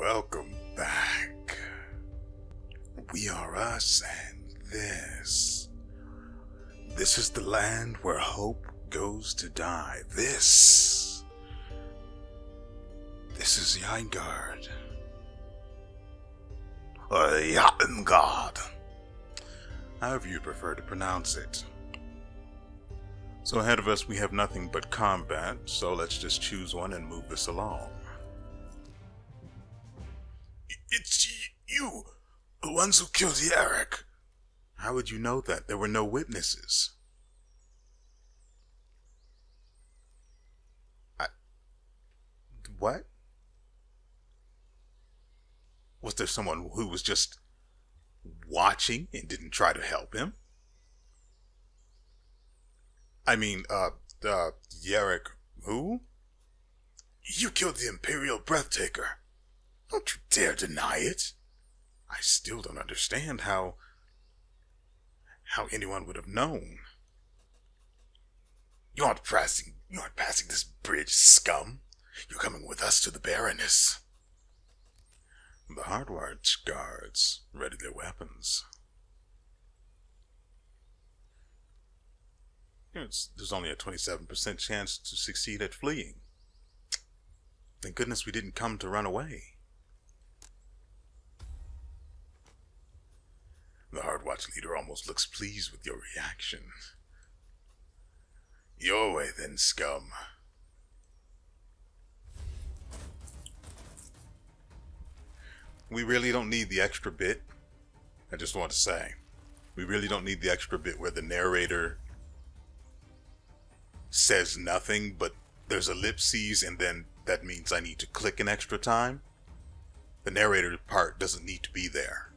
Welcome back. We are us and this. This is the land where hope goes to die. This. This is Yaengard. Or Yatengard. However you prefer to pronounce it. So ahead of us we have nothing but combat, so let's just choose one and move this along. It's you, the ones who killed Yarrick. How would you know that? There were no witnesses. I. What? Was there someone who was just watching and didn't try to help him? I mean, uh, uh, Yarrick, who? You killed the Imperial Breathtaker. Don't you dare deny it. I still don't understand how. how anyone would have known. You aren't passing. You aren't passing this bridge, scum. You're coming with us to the Baroness. The Hardwatch guards ready their weapons. There's only a 27% chance to succeed at fleeing. Thank goodness we didn't come to run away. The Hardwatch leader almost looks pleased with your reaction. Your way then, scum. We really don't need the extra bit. I just want to say. We really don't need the extra bit where the narrator says nothing, but there's ellipses, and then that means I need to click an extra time. The narrator part doesn't need to be there.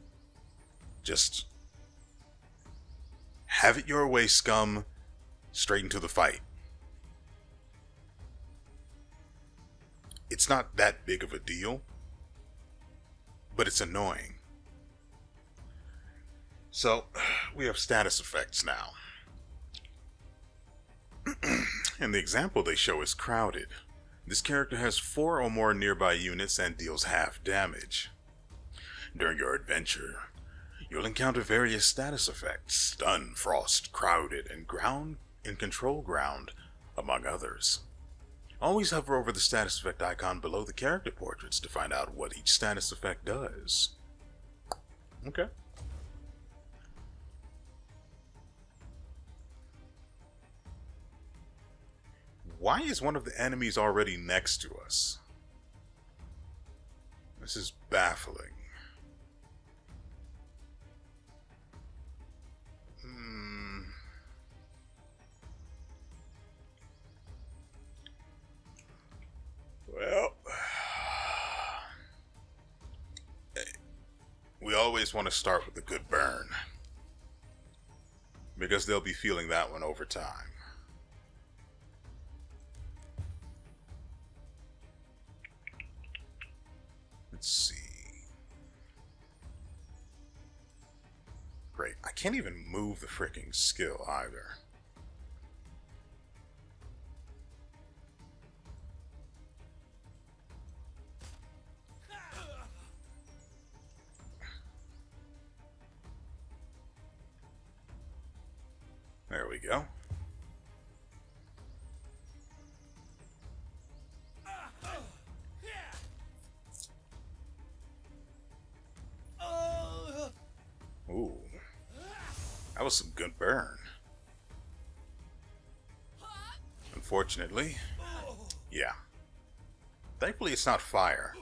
Just have it your way, scum. Straight into the fight. It's not that big of a deal, but it's annoying. So, we have status effects now. and the example they show is crowded. This character has four or more nearby units and deals half damage. During your adventure, you'll encounter various status effects stun, frost, crowded, and ground and control ground, among others. Always hover over the status effect icon below the character portraits to find out what each status effect does. Okay. Why is one of the enemies already next to us? This is baffling. Well, we always want to start with a good burn because they'll be feeling that one over time. Let's see. Great. I can't even move the freaking skill either. We go. Ooh. That was some good burn. Unfortunately. Yeah. Thankfully it's not fire.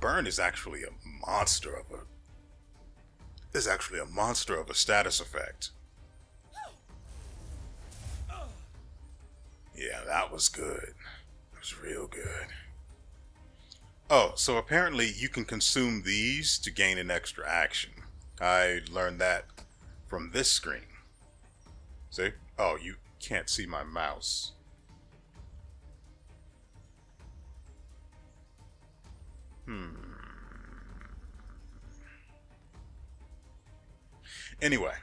Burn is actually a monster of a... Is actually a monster of a status effect. That was good. It was real good. Oh, so apparently you can consume these to gain an extra action. I learned that from this screen. See? Oh, you can't see my mouse. Hmm. Anyway.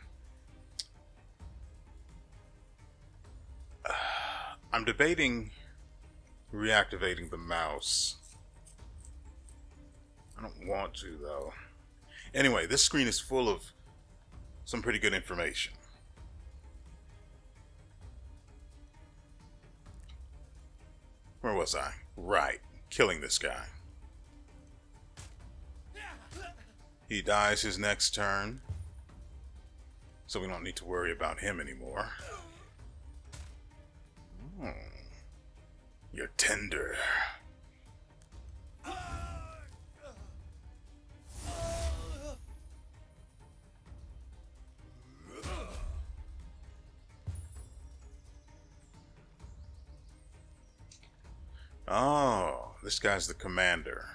I'm debating reactivating the mouse I don't want to, though. Anyway, this screen is full of some pretty good information. Where was I? Right, killing this guy. He dies his next turn, so we don't need to worry about him anymore. Hmm. You're tender. Oh, this guy's the commander.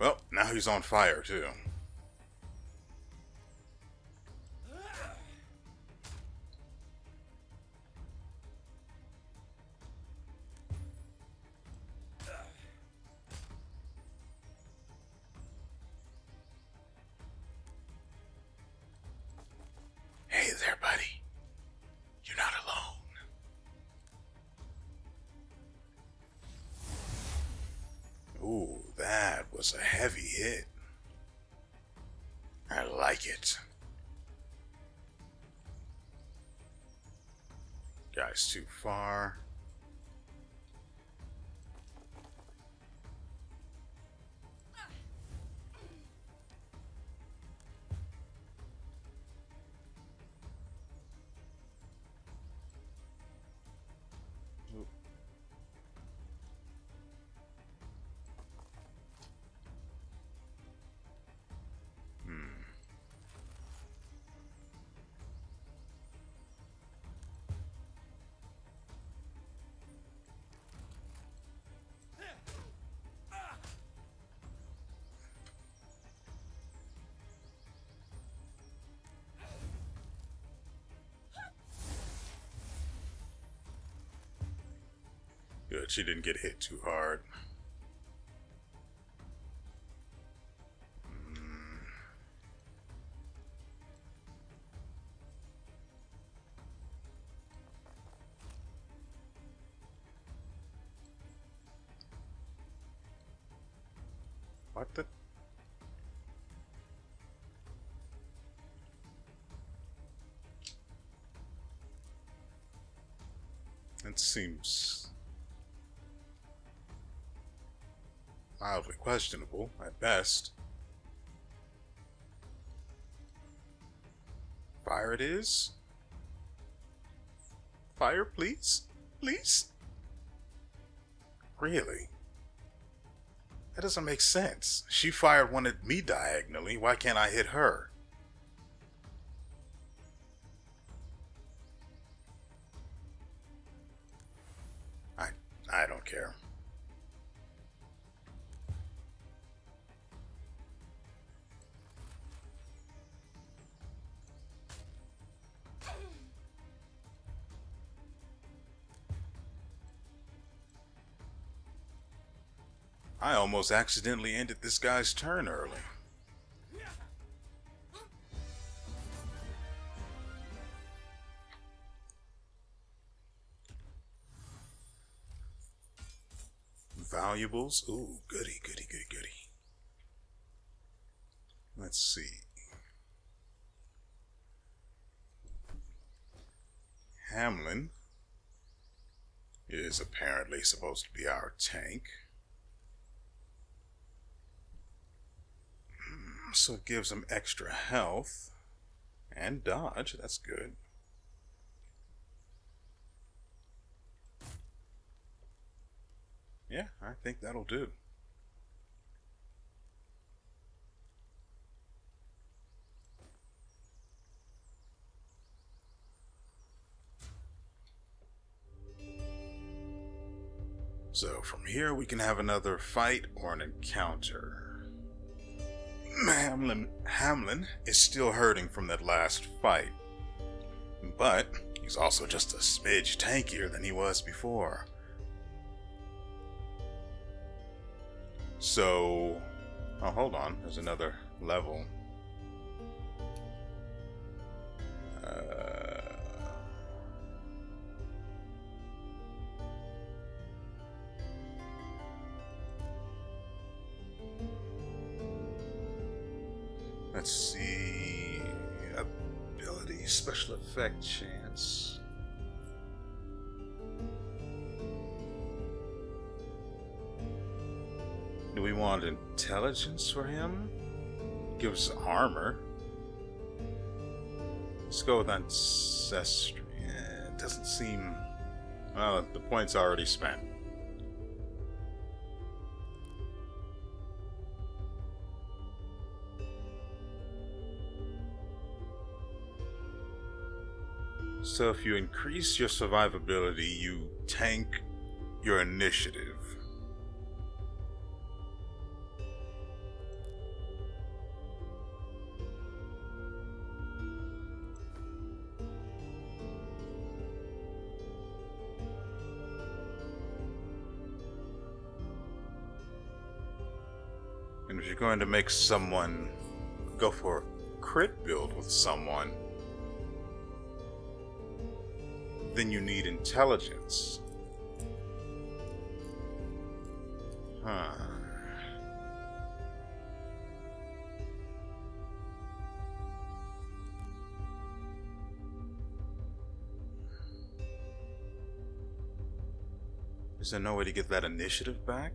Well, now he's on fire, too. Was a heavy hit. I like it. Guy's too far. Good, she didn't get hit too hard. Mm. What the? It seems mildly questionable at best. Fire it is. Fire, please? Please? Really? That doesn't make sense. She fired one at me diagonally. Why can't I hit her? I I don't care. I almost accidentally ended this guy's turn early. Valuables? Ooh, goody, goody, goody, goody. Let's see. Hamlin is apparently supposed to be our tank. So it gives him extra health and dodge. That's good. Yeah, I think that'll do. So from here we can have another fight or an encounter. Hamlin, Hamlin is still hurting from that last fight. But he's also just a smidge tankier than he was before. So, oh, hold on, there's another level. Effect chance. Do we want intelligence for him? Give us armor. Let's go with ancestry. It doesn't seem. Well, the point's already spent. So if you increase your survivability, you tank your initiative. And if you're going to make someone go for a crit build with someone, then you need intelligence. Huh. Is there no way to get that initiative back?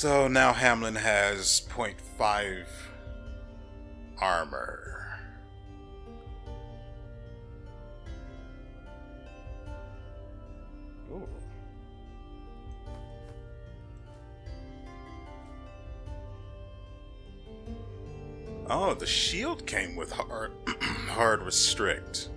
So now Hamlin has 0.5 armor. Ooh. Oh, the shield came with hard, hard restrict.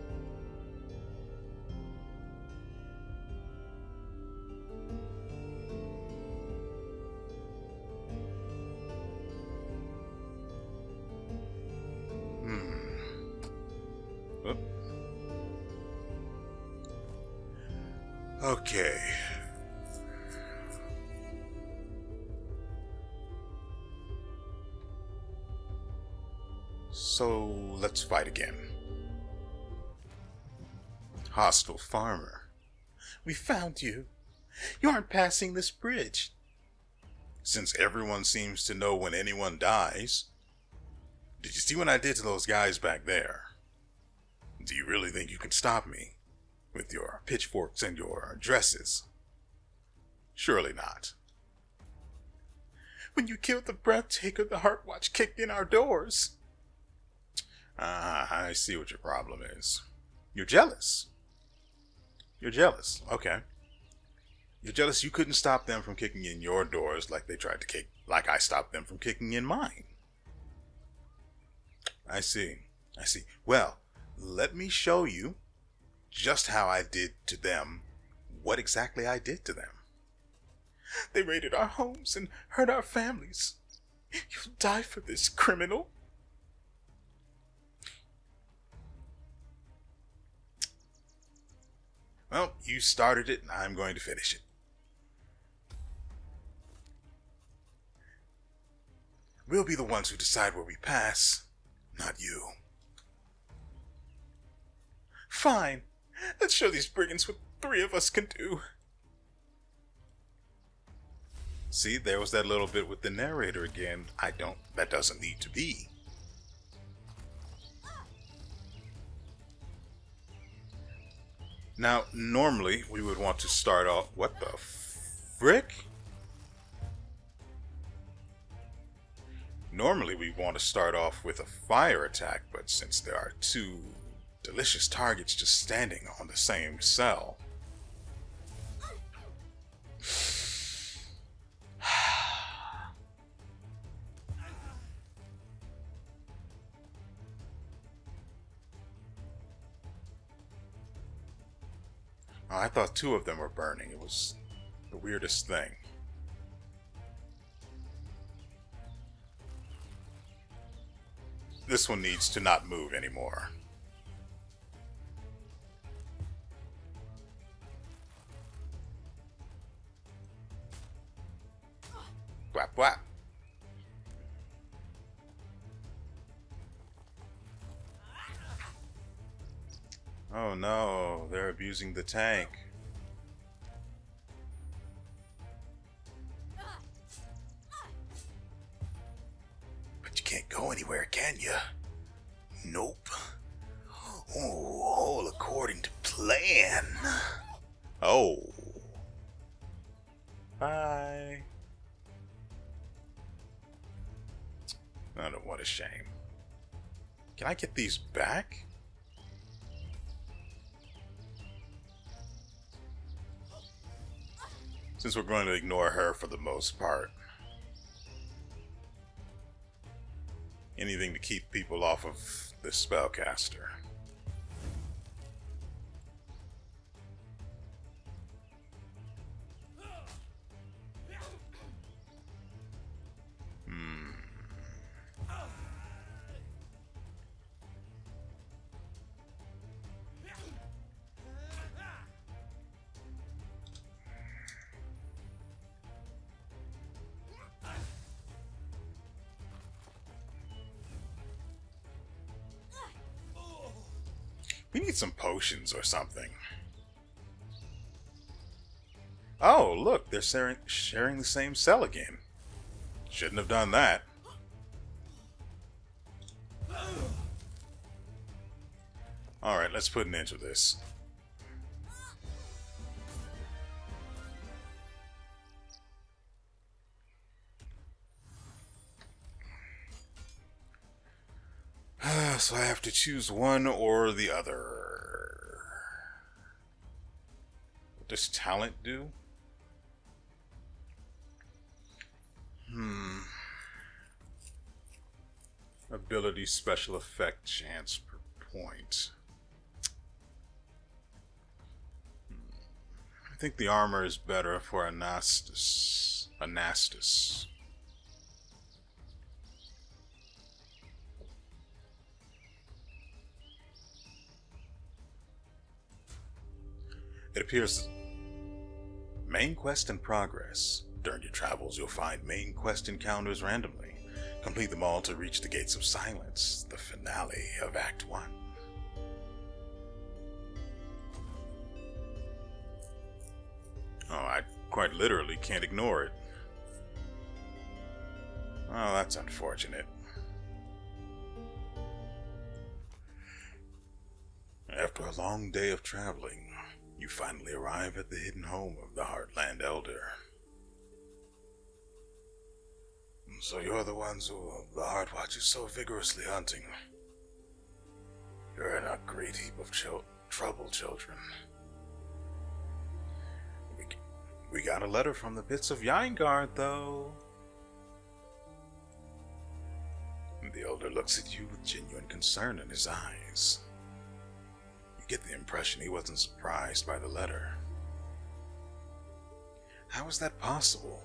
Hostile farmer. We found you. You aren't passing this bridge. Since everyone seems to know when anyone dies. Did you see what I did to those guys back there? Do you really think you can stop me? with your pitchforks and your dresses. Surely not. When you killed the breath breathtaker, the heart watch kicked in our doors. Ah, I see what your problem is. You're jealous. You're jealous. Okay. You're jealous you couldn't stop them from kicking in your doors like they tried to kick, like I stopped them from kicking in mine. I see. I see. Well, let me show you just how I did to them what exactly I did to them. They raided our homes and hurt our families. You'll die for this, criminal. Well, you started it, and I'm going to finish it. We'll be the ones who decide where we pass, not you. Fine. Let's show these brigands what three of us can do. See, there was that little bit with the narrator again. I don't, that doesn't need to be. Now, normally we would want to start off. What the frick? Normally we want to start off with a fire attack, but since there are two delicious targets just standing on the same cell. Oh, I thought two of them were burning. It was the weirdest thing. This one needs to not move anymore. Whap whap. Oh no, they're abusing the tank. But you can't go anywhere, can you? Nope. Oh, all according to plan. Oh. Bye. Oh, what a shame. Can I get these back? Since we're going to ignore her for the most part. Anything to keep people off of this spellcaster. Potions or something. Oh, look, they're sharing, sharing the same cell again. Shouldn't have done that. Alright, let's put an end to this. so I have to choose one or the other. Does talent do? Hmm. Ability special effect chance per point. Hmm. I think the armor is better for Anastas. Anastas. It appears main quest in progress. During your travels, you'll find main quest encounters randomly. Complete them all to reach the Gates of Silence, the finale of Act 1. Oh, I quite literally can't ignore it. Oh, that's unfortunate. After a long day of traveling, you finally arrive at the hidden home of the Heartland Elder. So you're the ones who the Heartwatch is so vigorously hunting. You're in a great heap of chil trouble, children. We, we got a letter from the Pits of Yaengard, though. The Elder looks at you with genuine concern in his eyes. Get the impression he wasn't surprised by the letter. How is that possible?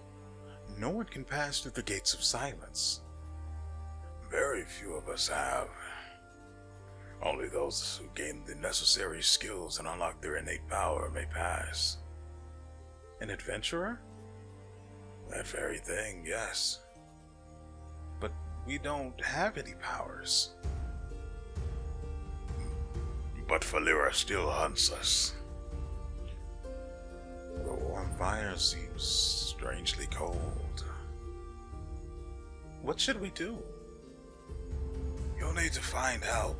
No one can pass through the gates of silence. Very few of us have. Only those who gain the necessary skills and unlock their innate power may pass. An adventurer? That very thing, yes. But we don't have any powers. But Falira still hunts us. The warm fire seems strangely cold. What should we do? You'll need to find help.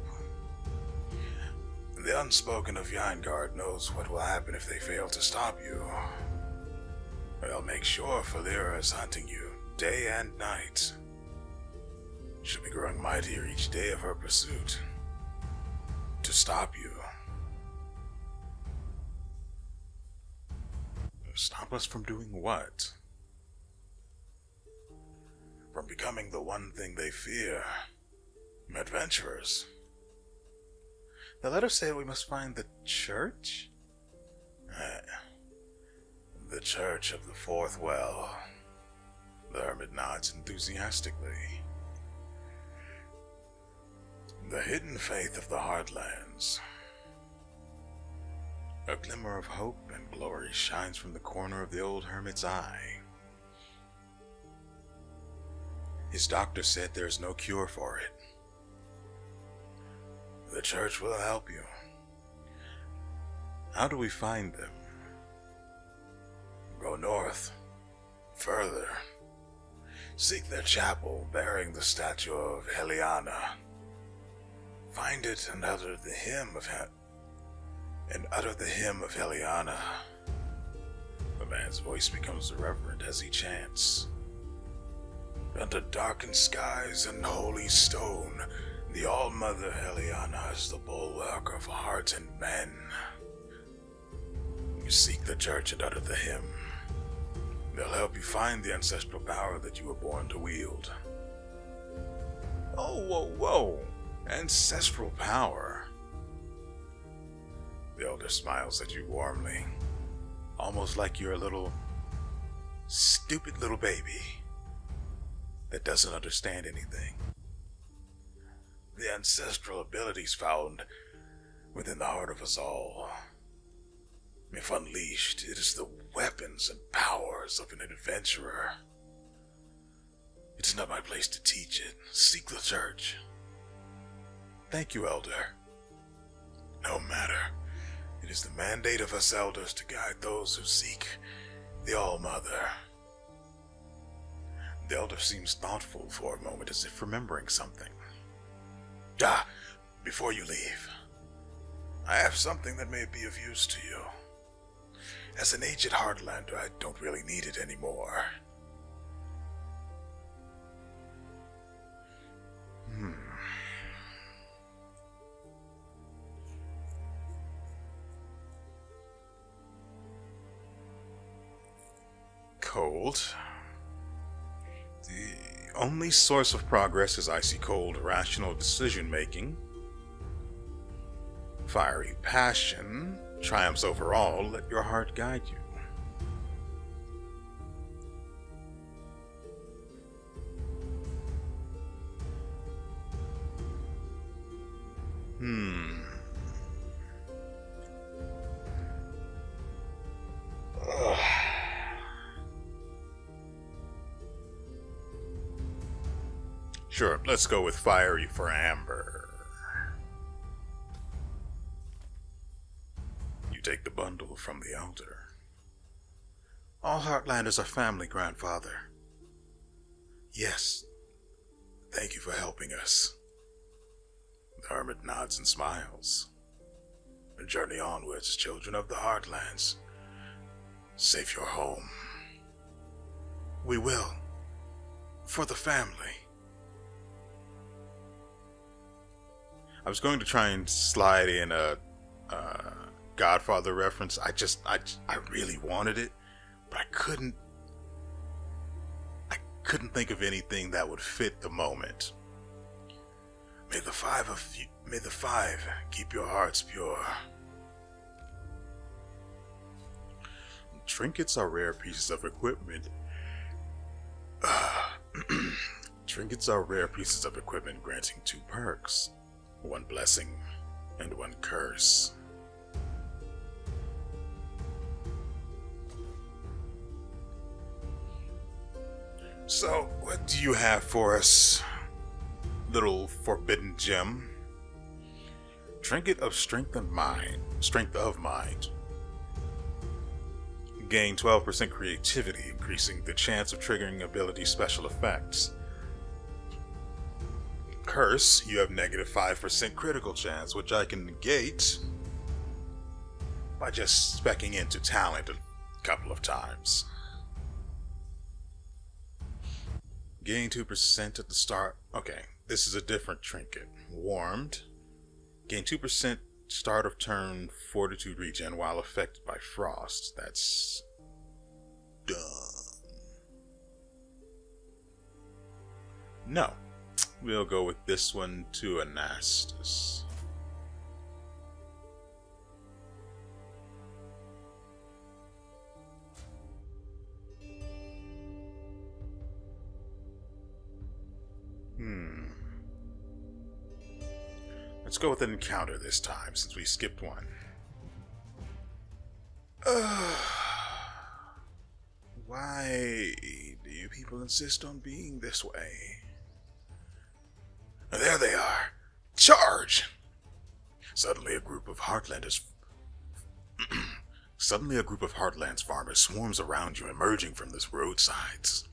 The Unspoken of Yaengard knows what will happen if they fail to stop you. They'll make sure Falira is hunting you day and night. She'll be growing mightier each day of her pursuit to stop you. Stop us from doing what? From becoming the one thing they fear adventurers. The letter said we must find the church? Uh, the church of the fourth well. The hermit nods enthusiastically. The hidden faith of the Heartlands. A glimmer of hope and glory shines from the corner of the old hermit's eye. His doctor said there's no cure for it. The church will help you. How do we find them? Go north. Further. Seek their chapel bearing the statue of Heliana. Find it and utter the hymn of he- and utter the hymn of Heliana. The man's voice becomes reverent as he chants. Under darkened skies and holy stone, the All-Mother Heliana is the bulwark of heart and men. You seek the church and utter the hymn. They'll help you find the ancestral power that you were born to wield. Oh, whoa, whoa! Ancestral power. The elder smiles at you warmly, almost like you're a little stupid little baby that doesn't understand anything. The ancestral abilities found within the heart of us all. If unleashed, it is the weapons and powers of an adventurer. It's not my place to teach it. Seek the church. Thank you, Elder. No matter. It is the mandate of us elders to guide those who seek the All-Mother. The elder seems thoughtful for a moment as if remembering something. Ah, before you leave, I have something that may be of use to you. As an aged Heartlander, I don't really need it anymore. Hmm. Cold. The only source of progress is icy cold, rational decision making. Fiery passion triumphs over all. Let your heart guide you. Hmm. Ugh. Sure, let's go with fiery for Amber. You take the bundle from the altar. All Heartlanders are family, grandfather. Yes. Thank you for helping us. The hermit nods and smiles. A journey onwards, children of the Heartlands. Safe your home. We will. For the family. I was going to try and slide in a, uh, Godfather reference. I just, I, I really wanted it, but I couldn't. I couldn't think of anything that would fit the moment. May the five of you, may the five keep your hearts pure. Trinkets are rare pieces of equipment. Trinkets are rare pieces of equipment granting two perks one blessing and one curse. So, what do you have for us, little forbidden gem? Trinket of strength and mind, strength of mind. Gain 12% creativity, increasing the chance of triggering ability special effects. Curse, you have negative 5% critical chance, which I can negate by just specking into talent a couple of times. Gain 2% at the start. Okay, this is a different trinket. Warmed. Gain 2% start of turn fortitude regen while affected by frost. That's dumb. No. We'll go with this one to Anastas. Hmm. Let's go with an encounter this time, since we skipped one. Why do you people insist on being this way? There they are! Charge! Suddenly, a group of Heartlanders. Suddenly, a group of Heartlands farmers swarms around you, emerging from the roadsides.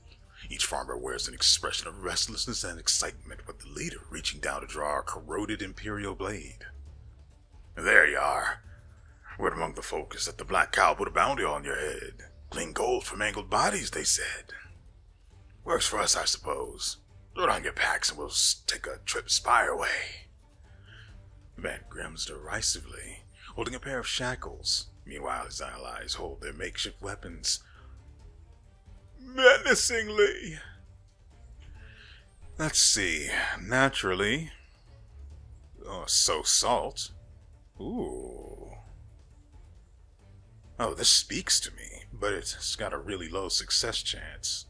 Each farmer wears an expression of restlessness and excitement, with the leader reaching down to draw a corroded Imperial blade. There you are. Word among the folk is that the Black Cow put a bounty on your head. Clean gold for mangled bodies, they said. Works for us, I suppose. Throw down your packs and we'll take a trip Spire way. Man grins derisively, holding a pair of shackles. Meanwhile, his allies hold their makeshift weapons menacingly. Let's see. Naturally. Oh, so salt. Ooh. Oh, this speaks to me, but it's got a really low success chance.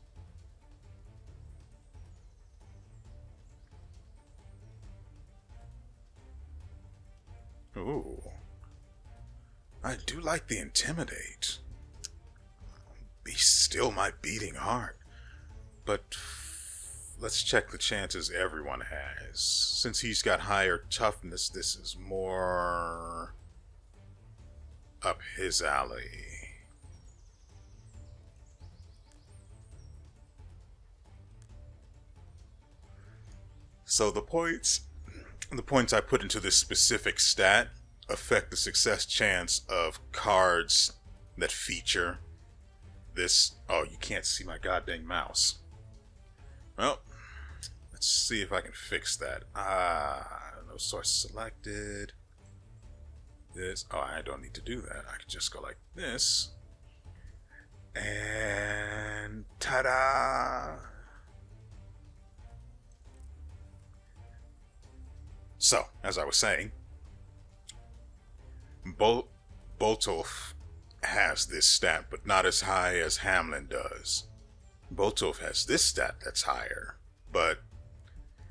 Ooh. I do like the intimidate be still my beating heart. But let's check the chances everyone has. Since he's got higher toughness, this is more up his alley. So the points the points I put into this specific stat affect the success chance of cards that feature this. Oh, you can't see my goddamn mouse. Well, let's see if I can fix that. Ah, no source selected. This. Oh, I don't need to do that. I can just go like this. And ta-da! So, as I was saying, Bol- has this stat, but not as high as Hamlin does. Boltolf has this stat that's higher, but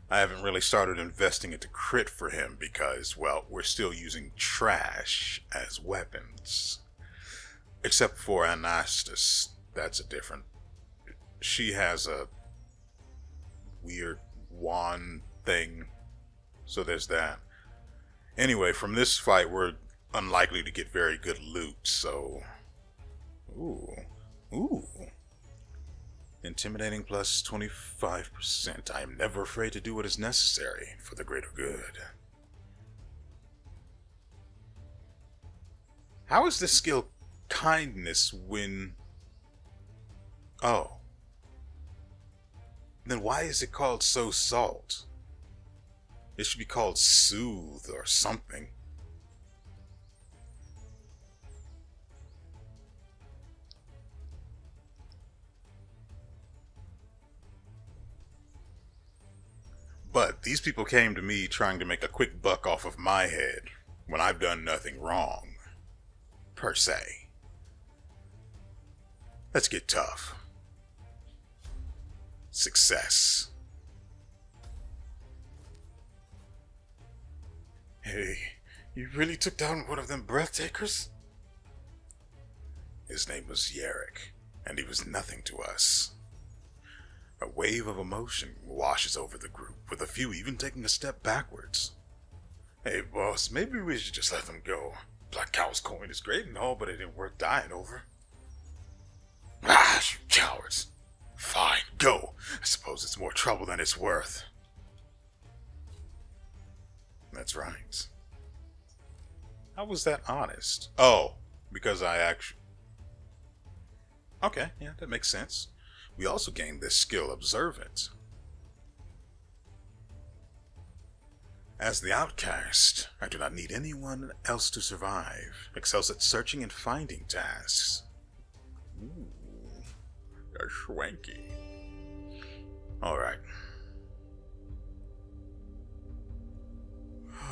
I haven't really started investing into crit for him because, well, we're still using trash as weapons. Except for Anastas, that's a different. She has a weird wand thing, so there's that. Anyway, from this fight, we're unlikely to get very good loot, so. Ooh. Ooh. Intimidating plus 25%. I am never afraid to do what is necessary for the greater good. How is this skill kindness when. Oh. Then why is it called so salt? It should be called soothe or something. But these people came to me trying to make a quick buck off of my head when I've done nothing wrong. Per se. Let's get tough. Success. Hey, you really took down one of them breathtakers? His name was Yarrick, and he was nothing to us. A wave of emotion washes over the group, with a few even taking a step backwards. Hey, boss, maybe we should just let them go. Black Cow's coin is great and all, but it ain't worth dying over. Ah, you cowards. Fine, go. I suppose it's more trouble than it's worth. That's right. How was that honest? Oh, because I actually. Okay, yeah, that makes sense. We also gain this skill observant. As the outcast, I do not need anyone else to survive. Excels at searching and finding tasks. Ooh, that's swanky. Alright.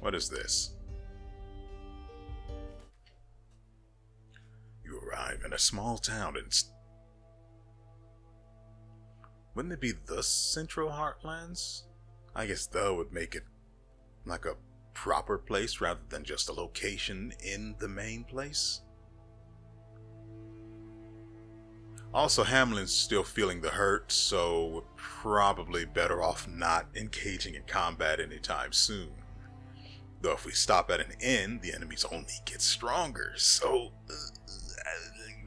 what is this? You arrive in a small town and. Wouldn't it be the Central Heartlands? I guess the would make it like a proper place rather than just a location in the main place. Also, Hamlin's still feeling the hurt, so we're probably better off not engaging in combat anytime soon. Though if we stop at an inn, the enemies only get stronger, so uh,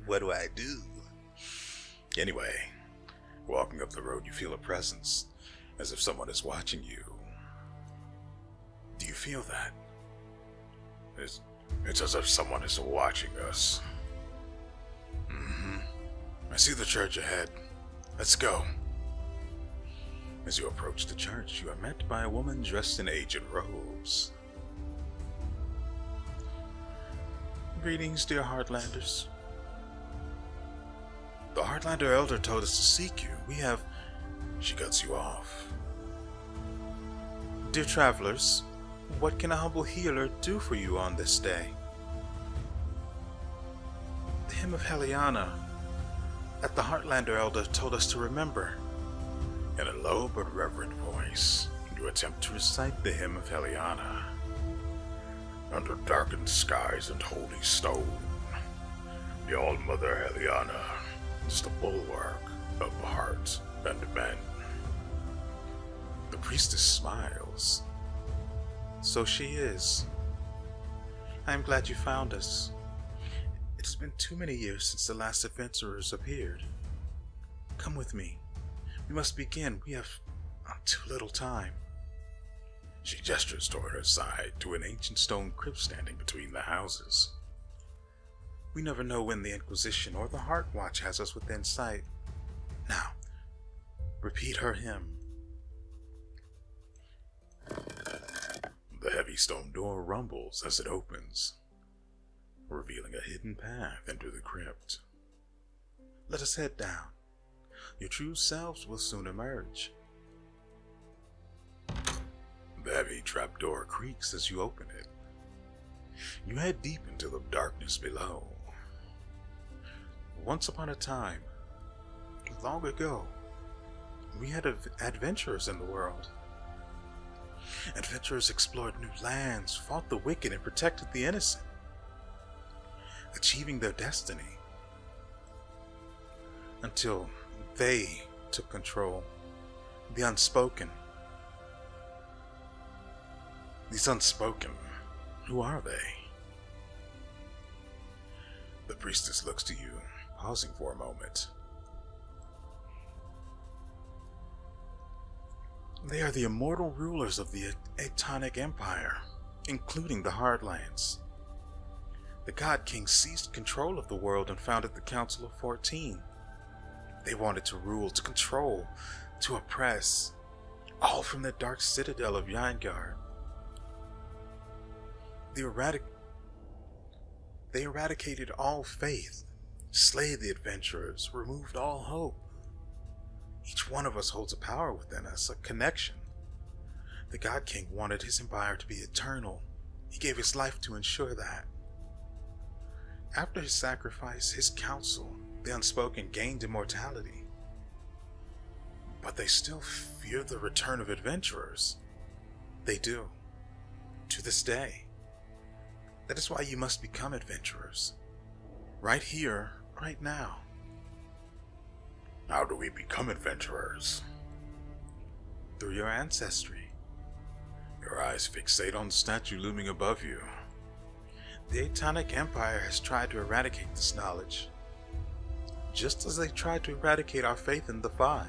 what do I do? Anyway, walking up the road, you feel a presence, as if someone is watching you. Do you feel that? It's, it's as if someone is watching us. Mm-hmm. I see the church ahead. Let's go. As you approach the church, you are met by a woman dressed in ancient robes. Greetings, dear Heartlanders. The Heartlander Elder told us to seek you. We have. She cuts you off. Dear travelers, what can a humble healer do for you on this day? The hymn of Heliana that the Heartlander Elder told us to remember. In a low but reverent voice, you attempt to recite the hymn of Heliana. Under darkened skies and holy stone, the All-Mother Heliana is the bulwark of the heart and men. The priestess smiles. So she is. I am glad you found us. It has been too many years since the last adventurers appeared. Come with me. We must begin. We have uh, too little time. She gestures toward her side to an ancient stone crypt standing between the houses. We never know when the Inquisition or the Heart Watch has us within sight. Now, repeat her hymn. The heavy stone door rumbles as it opens revealing a hidden path into the crypt. Let us head down. Your true selves will soon emerge. The heavy trapdoor creaks as you open it. You head deep into the darkness below. Once upon a time, long ago, we had adventurers in the world. Adventurers explored new lands, fought the wicked, and protected the innocent achieving their destiny until they took control. The unspoken. These unspoken, who are they? The priestess looks to you, pausing for a moment. They are the immortal rulers of the Atonic Empire, including the Heartlands. The God King seized control of the world and founded the Council of Fourteen. They wanted to rule, to control, to oppress, all from the dark citadel of Yaengard. The erratic they eradicated all faith, slayed the adventurers, removed all hope. Each one of us holds a power within us, a connection. The God King wanted his empire to be eternal. He gave his life to ensure that. After his sacrifice, his counsel, the unspoken, gained immortality. But they still fear the return of adventurers. They do. To this day. That is why you must become adventurers. Right here, right now. How do we become adventurers? Through your ancestry. Your eyes fixate on the statue looming above you. The Atonic Empire has tried to eradicate this knowledge, just as they tried to eradicate our faith in the Five.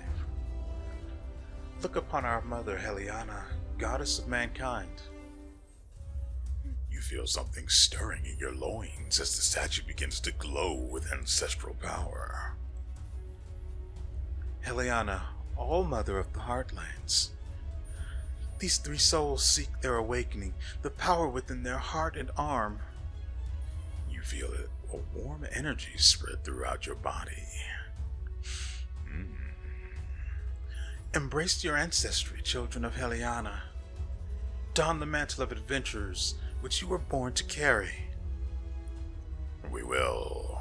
Look upon our mother, Heliana, goddess of mankind. You feel something stirring in your loins as the statue begins to glow with ancestral power. Heliana, all mother of the Heartlands. These three souls seek their awakening, the power within their heart and arm feel it, a warm energy spread throughout your body. Mm. Embrace your ancestry, children of Heliana. Don the mantle of adventurers which you were born to carry. We will.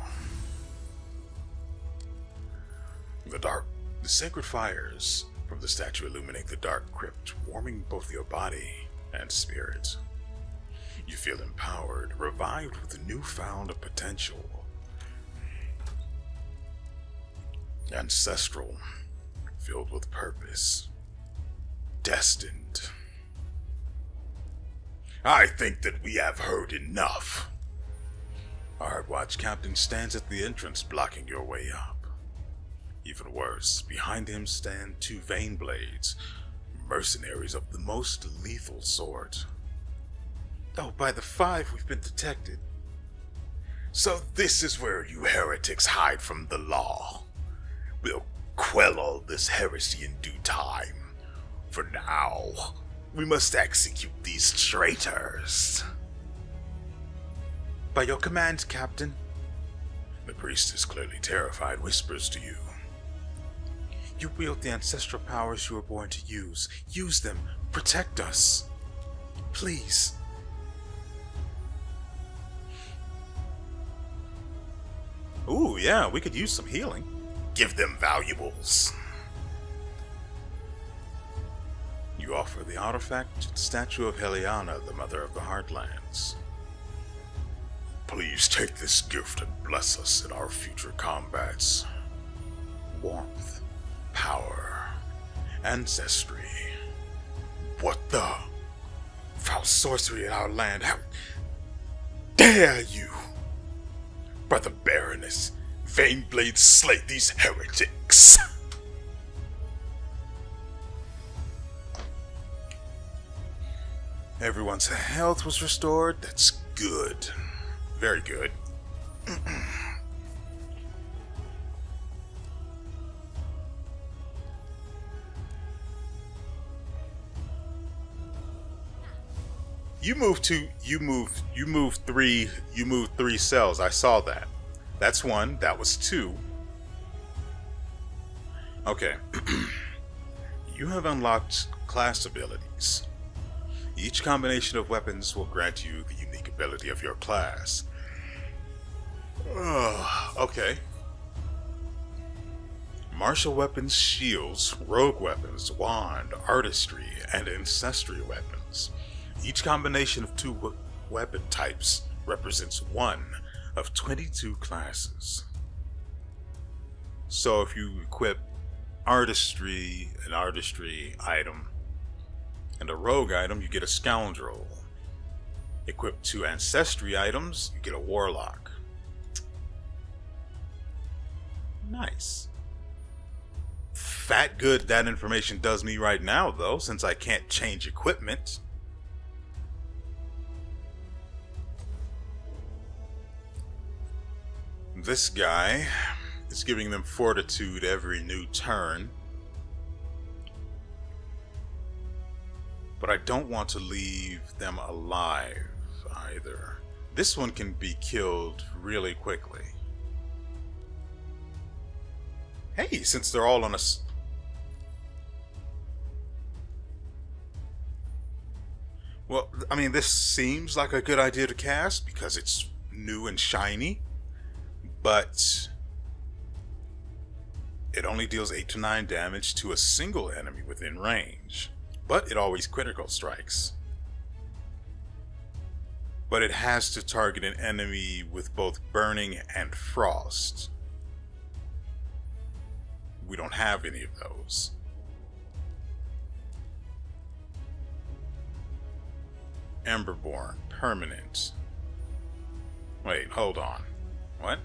The dark, the sacred fires from the statue illuminate the dark crypt, warming both your body and spirit. You feel empowered, revived with newfound potential. Ancestral, filled with purpose, destined. I think that we have heard enough. Our watch captain stands at the entrance blocking your way up. Even worse, behind him stand two vein blades, mercenaries of the most lethal sort. Oh, by the five, we've been detected. So this is where you heretics hide from the law. We'll quell all this heresy in due time. For now, we must execute these traitors. By your command, Captain. The priest is clearly terrified, whispers to you. You wield the ancestral powers you were born to use. Use them. Protect us. Please. Ooh, yeah, we could use some healing. Give them valuables. You offer the artifact statue of Heliana, the Mother of the Heartlands. Please take this gift and bless us in our future combats. Warmth, power, ancestry. What the? Foul sorcery in our land. How dare you? Brother Baroness, Vaneblade slay these heretics. Everyone's health was restored. That's good. Very good. you moved two you moved you moved three you moved three cells. I saw that. That's one. That was two. Okay. you have unlocked class abilities. Each combination of weapons will grant you the unique ability of your class. Uh, okay. Martial weapons, shields, rogue weapons, wand, artistry, and ancestry weapons. Each combination of two weapon types represents one of 22 classes. So if you equip artistry, an artistry item, and a rogue item, you get a scoundrel. Equip two ancestry items, you get a warlock. Nice. Fat good that information does me right now, though, since I can't change equipment. This guy is giving them fortitude every new turn. But I don't want to leave them alive either. This one can be killed really quickly. Hey, since they're all on a... Well, I mean, this seems like a good idea to cast because it's new and shiny, but it only deals 8 to 9 damage to a single enemy within range but it always critical strikes. But it has to target an enemy with both burning and frost. We don't have any of those. Emberborn, permanent. Wait, hold on. What?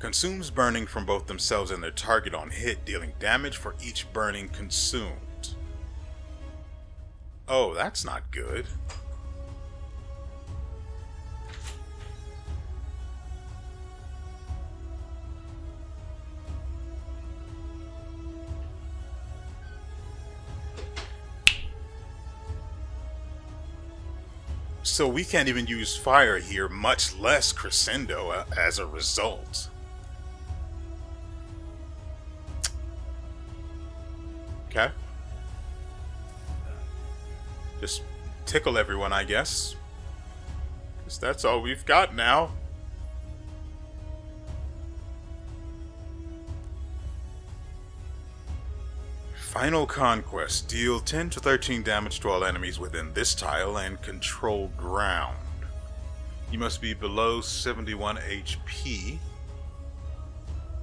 Consumes burning from both themselves and their target on hit, dealing damage for each burning consumed. Oh, that's not good. So we can't even use fire here, much less crescendo uh, as a result. Okay. Just tickle everyone, I guess. Because that's all we've got now. Final Conquest. Deal 10 to 13 damage to all enemies within this tile and control ground. You must be below 71 HP.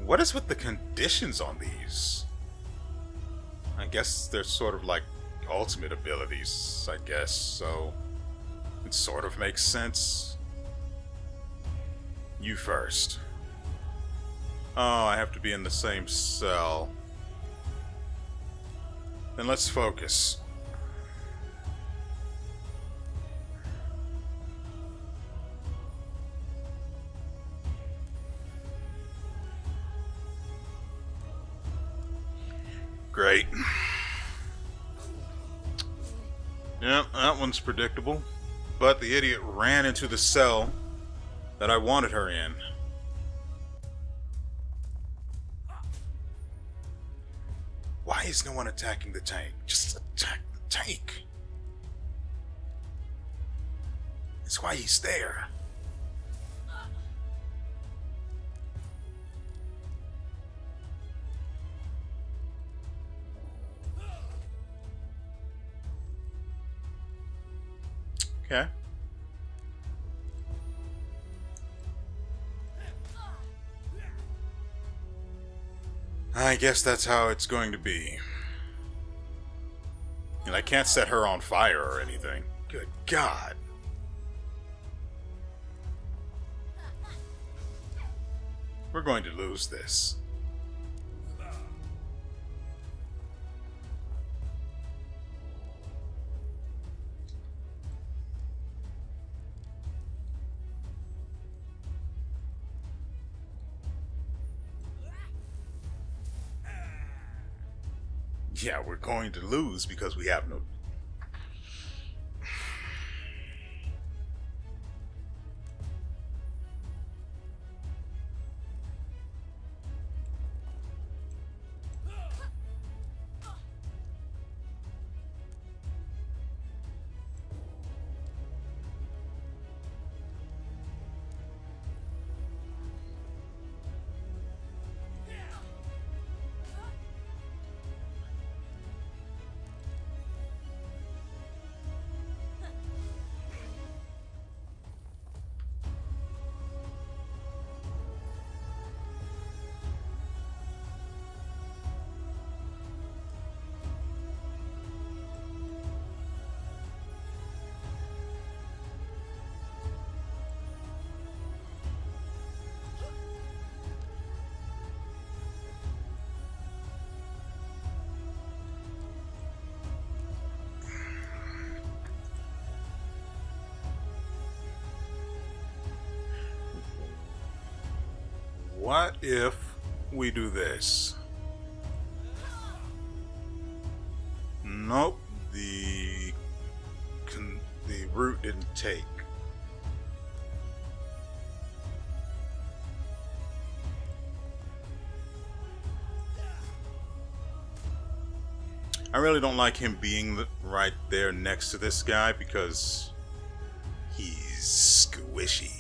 What is with the conditions on these? I guess they're sort of like ultimate abilities, I guess, so it sort of makes sense. You first. Oh, I have to be in the same cell. Then let's focus. One's predictable. But the idiot ran into the cell that I wanted her in. Why is no one attacking the tank? Just attack the tank. It's why he's there. Okay. I guess that's how it's going to be. And I can't set her on fire or anything. Good God. We're going to lose this. Going to lose because we have no What if we do this? Nope, the the route didn't take. I really don't like him being right there next to this guy because he's squishy.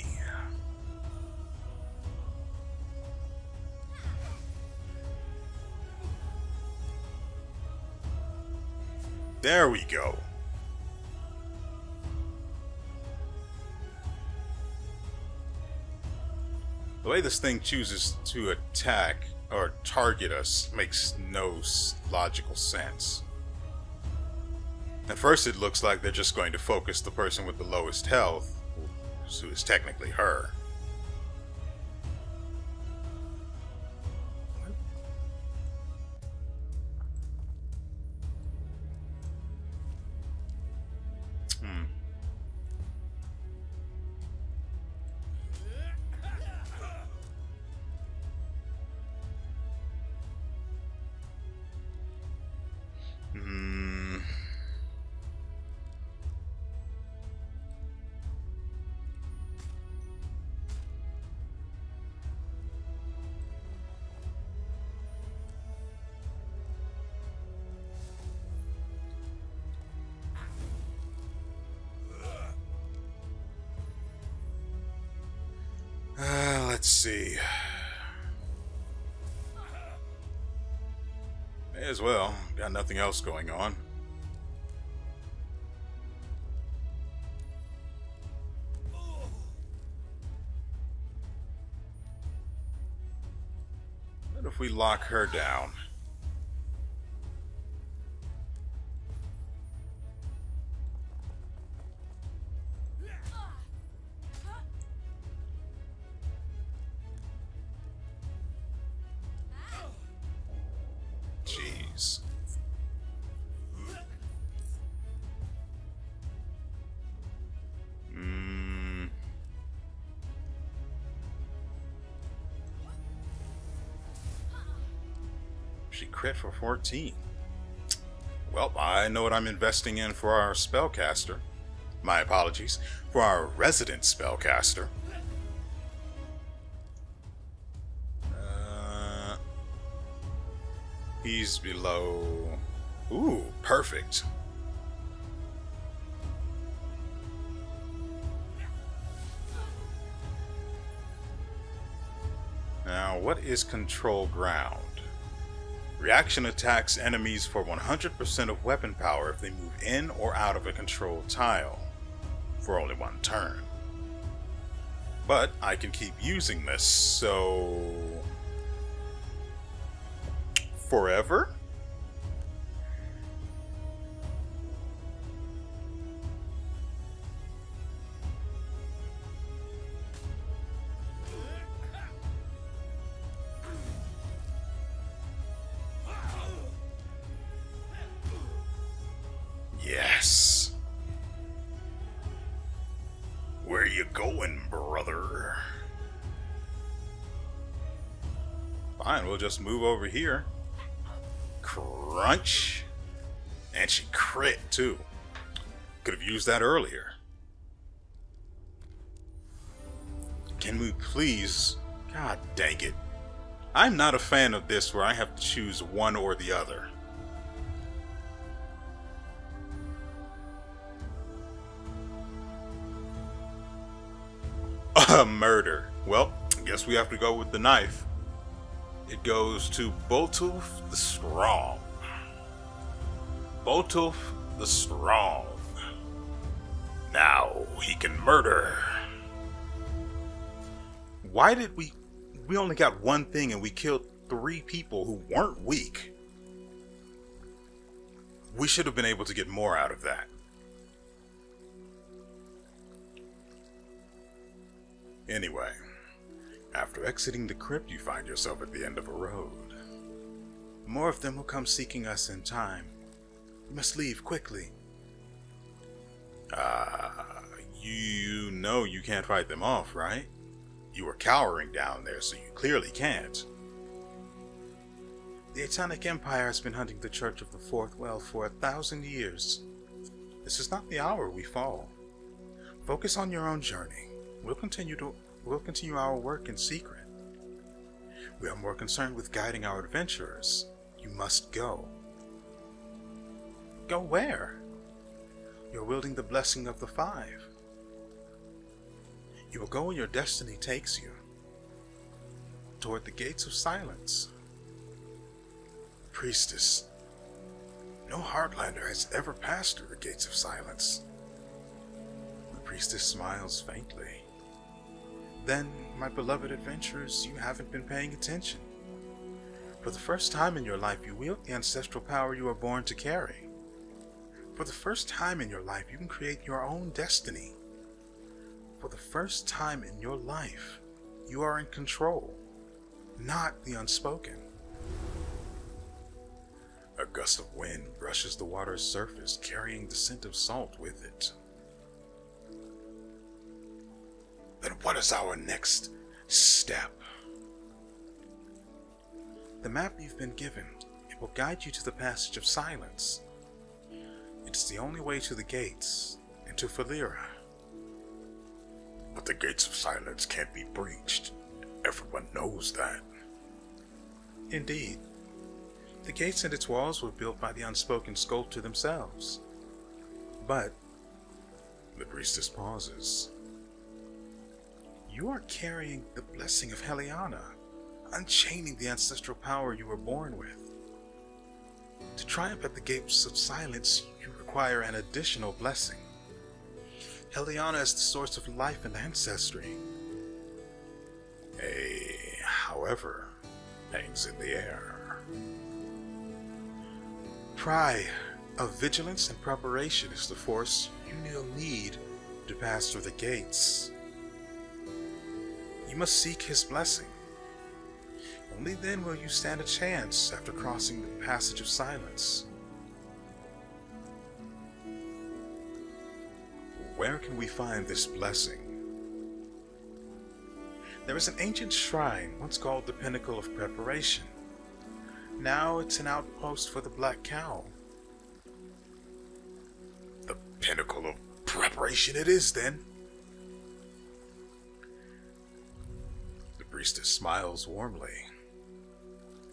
There we go. The way this thing chooses to attack or target us makes no logical sense. At first it looks like they're just going to focus the person with the lowest health, who is technically her. See. May as well. Got nothing else going on. What if we lock her down? Crit for 14. Well, I know what I'm investing in for our spellcaster. My apologies. For our resident spellcaster. Uh, he's below. Ooh, perfect. Now, what is control ground? Reaction attacks enemies for 100% of weapon power if they move in or out of a controlled tile, for only one turn. But I can keep using this, so... Forever? Just move over here. Crunch. And she crit, too. Could have used that earlier. Can we please... God dang it. I'm not a fan of this where I have to choose one or the other. A murder. Well, I guess we have to go with the knife. It goes to Botulf the Strong. Botulf the Strong. Now he can murder. Why did we. We only got one thing and we killed three people who weren't weak. We should have been able to get more out of that. Anyway, after exiting the crypt, you find yourself at the end of a road. More of them will come seeking us in time. We must leave quickly. Ah, uh, you know you can't fight them off, right? You were cowering down there, so you clearly can't. The Atonic Empire has been hunting the Church of the Fourth Well for a thousand years. This is not the hour we fall. Focus on your own journey. We'll continue to we'll continue our work in secret. We are more concerned with guiding our adventurers. You must go. Go where? You're wielding the blessing of the five. You will go where your destiny takes you. Toward the gates of silence. Priestess. No Heartlander has ever passed through the gates of silence. The priestess smiles faintly. Then, my beloved adventurers, you haven't been paying attention. For the first time in your life, you wield the ancestral power you are born to carry. For the first time in your life, you can create your own destiny. For the first time in your life, you are in control, not the unspoken. A gust of wind brushes the water's surface, carrying the scent of salt with it. Then what is our next step? The map you've been given, it will guide you to the passage of silence. It's the only way to the gates and to Falira. But the gates of silence can't be breached. Everyone knows that. Indeed. The gates and its walls were built by the unspoken sculptor themselves. But the priestess pauses. You are carrying the blessing of Heliana, unchaining the ancestral power you were born with. To triumph at the gates of silence, you require an additional blessing. Heliana is the source of life and ancestry. A, however, hangs in the air. Pry of vigilance and preparation is the force you will need to pass through the gates. Must seek his blessing. Only then will you stand a chance after crossing the passage of silence. Where can we find this blessing? There is an ancient shrine once called the Pinnacle of Preparation. Now it's an outpost for the Black Cowl. The Pinnacle of Preparation it is, then. Priestess smiles warmly.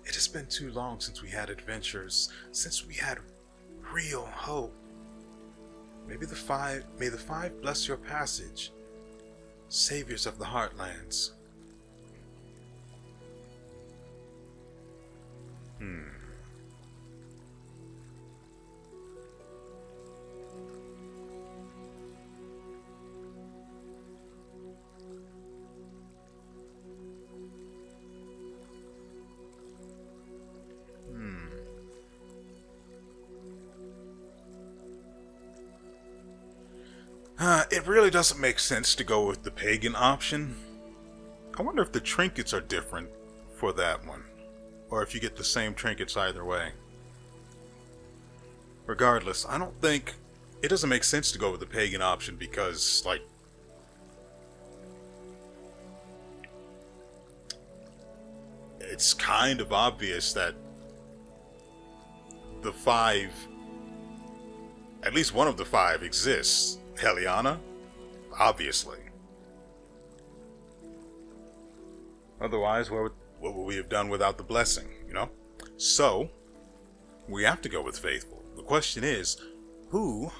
It has been too long since we had adventures, since we had real hope. Maybe the five may the five bless your passage, saviors of the heartlands. Hmm. Hmm. Uh, it really doesn't make sense to go with the pagan option. I wonder if the trinkets are different for that one, or if you get the same trinkets either way. Regardless, I don't think it doesn't make sense to go with the pagan option because, like, it's kind of obvious that the five, at least one of the five exists. Heliana? Obviously. Otherwise, what would, what would we have done without the blessing, you know? So, we have to go with faithful. The question is, who?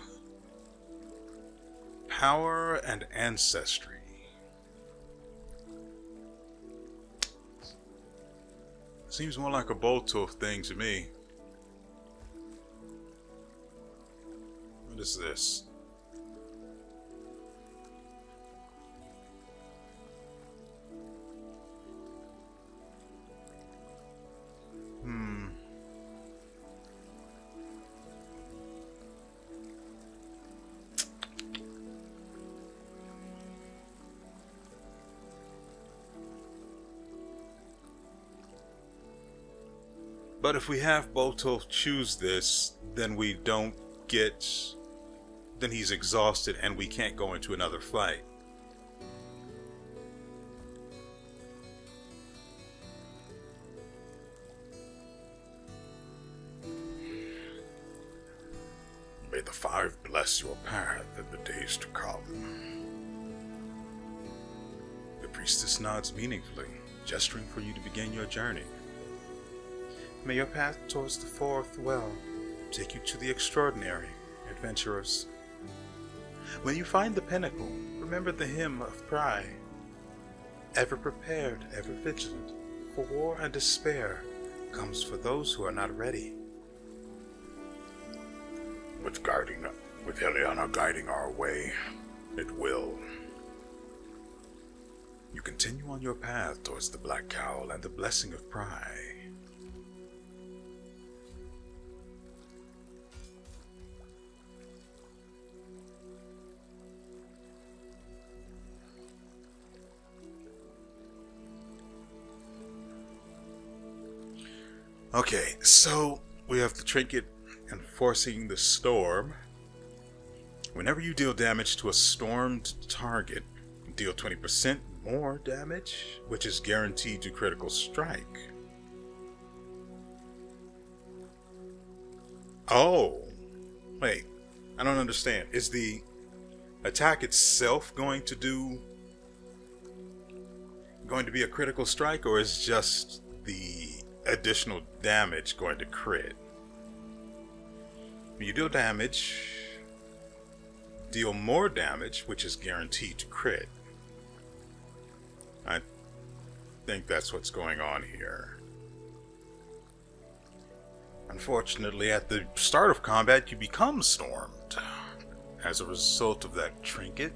Power and ancestry. Seems more like a Boltooth thing to me. What is this? Hmm. But if we have Boltooth choose this, then we don't get. Then he's exhausted and we can't go into another fight. May the five bless your path in the days to come. The priestess nods meaningfully, gesturing for you to begin your journey. May your path towards the fourth well take you to the extraordinary, adventurers. When you find the pinnacle, remember the hymn of Pry. Ever prepared, ever vigilant, for war and despair comes for those who are not ready. With guiding, with Heliana guiding our way, it will. You continue on your path towards the Black Cowl and the blessing of Pry. Okay, so we have the trinket enforcing the storm. Whenever you deal damage to a stormed target, deal 20% more damage, which is guaranteed to critical strike. Oh, wait, I don't understand. Is the attack itself going to do going to be a critical strike, or is just the additional damage going to crit? When you deal damage, deal more damage, which is guaranteed to crit. I think that's what's going on here. Unfortunately, at the start of combat, you become stormed. As a result of that trinket,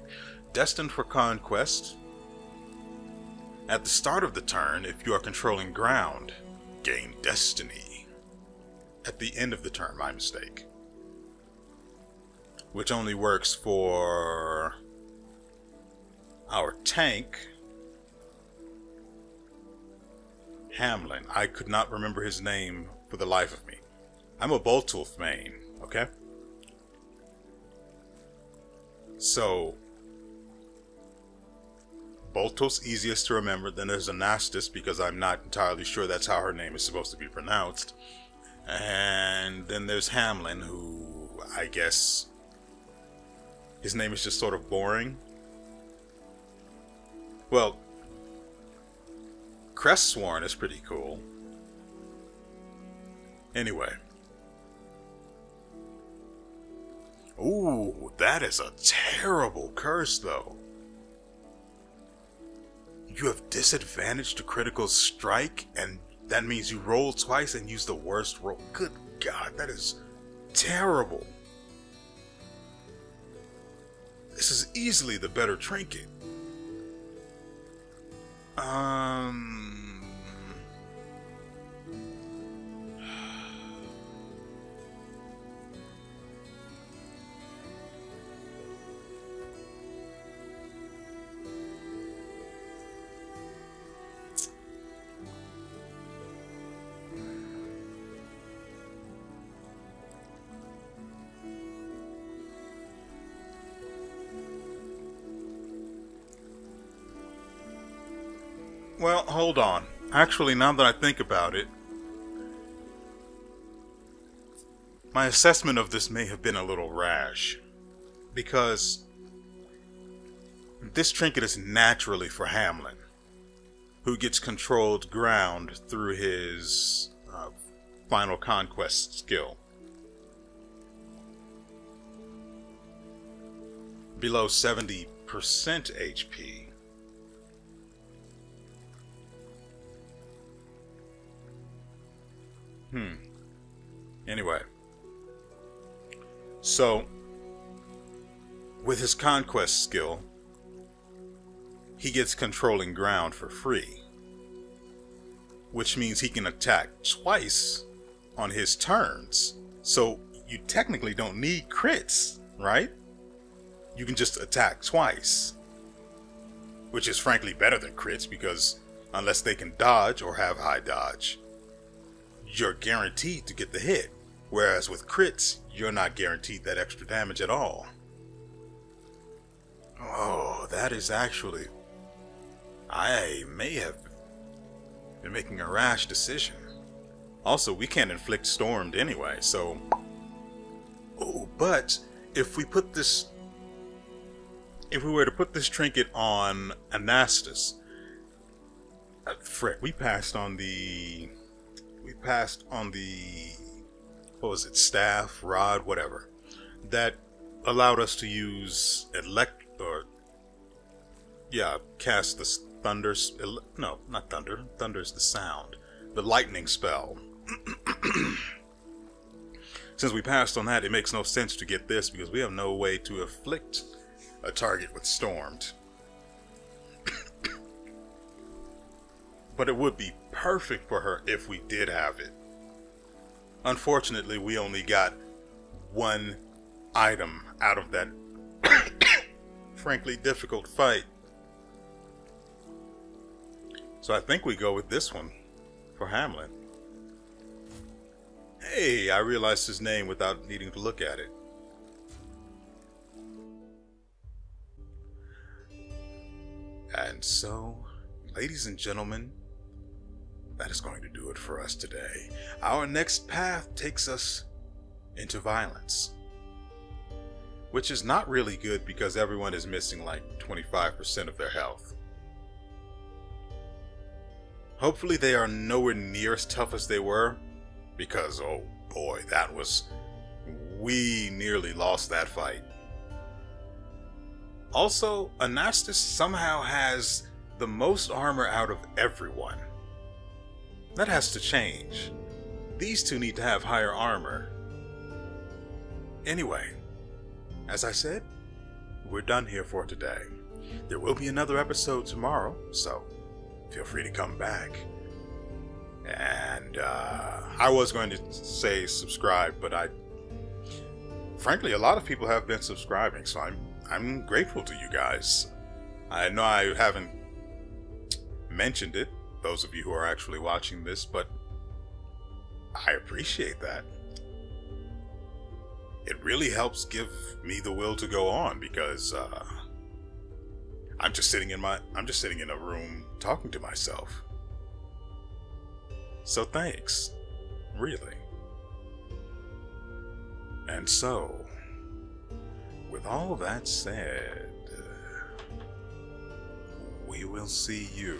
destined for conquest. At the start of the turn, if you are controlling ground, gain destiny. At the end of the turn, my mistake. Which only works for our tank, Hamlin. I could not remember his name for the life of me. I'm a Boltulf main, okay? So, Boltulf's easiest to remember. Then there's Anastas because I'm not entirely sure that's how her name is supposed to be pronounced. And then there's Hamlin, who I guess his name is just sort of boring. Well, Crest-sworn is pretty cool. Anyway. Ooh, that is a terrible curse, though. You have disadvantage to critical strike, and that means you roll twice and use the worst roll. Good God, that is terrible. This is easily the better trinket. Um. Well, hold on. Actually, now that I think about it, my assessment of this may have been a little rash. Because this trinket is naturally for Hamlin, who gets controlled ground through his uh, final conquest skill. Below 70% HP. Hmm. Anyway. So, with his conquest skill, he gets controlling ground for free. Which means he can attack twice on his turns. So, you technically don't need crits, right? You can just attack twice. Which is frankly better than crits because unless they can dodge or have high dodge, you're guaranteed to get the hit. Whereas with crits, you're not guaranteed that extra damage at all. Oh, that is actually. I may have been making a rash decision. Also, we can't inflict stormed anyway, so. Oh, but if we put this. If we were to put this trinket on Anastas. Uh, frick, we passed on the we passed on the what was it, staff, rod, whatever, that allowed us to use elect or yeah, cast the thunder. No, not thunder. Thunder's the sound. The lightning spell. Since we passed on that, it makes no sense to get this because we have no way to afflict a target with stormed. But it would be perfect for her if we did have it. Unfortunately, we only got one item out of that frankly difficult fight. So I think we go with this one for Hamlin. Hey, I realized his name without needing to look at it. And so, ladies and gentlemen, that is going to do it for us today. Our next path takes us into violence. Which is not really good because everyone is missing like 25% of their health. Hopefully, they are nowhere near as tough as they were, because oh boy, that was. We nearly lost that fight. Also, Anastas somehow has the most armor out of everyone. That has to change. These two need to have higher armor. Anyway, as I said, we're done here for today. There will be another episode tomorrow, so feel free to come back. And uh, I was going to say subscribe, but I, frankly, a lot of people have been subscribing, so I'm I'm grateful to you guys. I know I haven't mentioned it, those of you who are actually watching this, but I appreciate that. It really helps give me the will to go on because uh, I'm just sitting in my I'm just sitting in a room talking to myself. So thanks. Really. And so, with all that said, we will see you